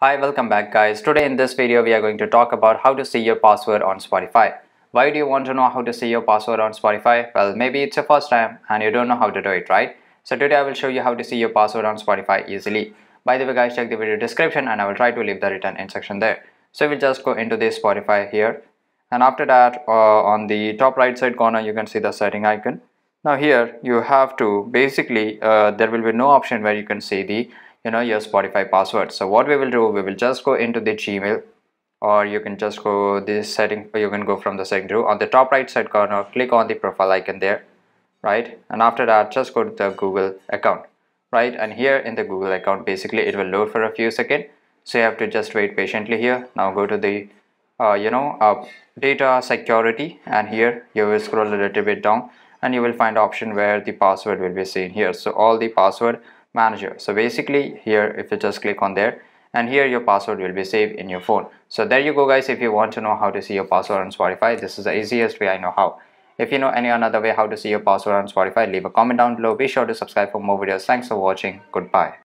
Hi, welcome back guys. Today in this video we are going to talk about how to see your password on Spotify. Why do you want to know how to see your password on Spotify? Well, maybe it's your first time and you don't know how to do it, right? So today I will show you how to see your password on Spotify easily. By the way guys, check the video description and I will try to leave the written instruction there. So we'll just go into this Spotify here and after that uh, on the top right side corner you can see the setting icon. Now here you have to basically uh, there will be no option where you can see the you know your spotify password. So what we will do we will just go into the gmail or you can just go this setting you can go from the setting through. On the top right side corner click on the profile icon there right? And after that just go to the google account right? And here in the google account basically it will load for a few seconds. So you have to just wait patiently here. Now go to the uh, you know uh, data security and here you will scroll a little bit down and you will find option where the password will be seen here. So all the password manager. So basically here if you just click on there and here your password will be saved in your phone. So there you go guys if you want to know how to see your password on spotify this is the easiest way i know how. If you know any another way how to see your password on spotify leave a comment down below. Be sure to subscribe for more videos. Thanks for watching. Goodbye